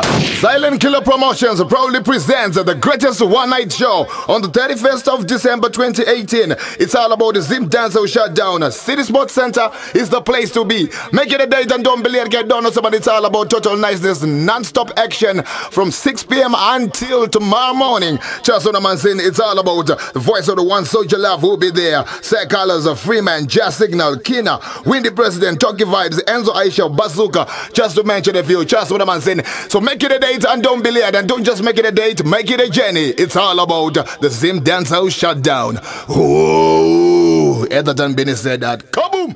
Silent Killer Promotions proudly presents the greatest one night show on the 31st of December 2018. It's all about the Zimdancehall Shutdown. City Sports Center is the place to be. Make it a date and don't believe it. get done. But it's all about total niceness, non stop action from 6 p.m. until tomorrow morning. I'm saying, it's all about the voice of the one Souljah Love who will be there. Seh Calaz Freeman, Jah Signal, Kina, Hwindi President, Tocky Vibes, Enzo Ishall, Bazooka, just to mention a few. I'm saying. So make it a date and don't be late. And don't just make it a date, make it a journey. It's all about the Zimdancehall Shutdown. Whoa! Etherton Benny said that. Kaboom!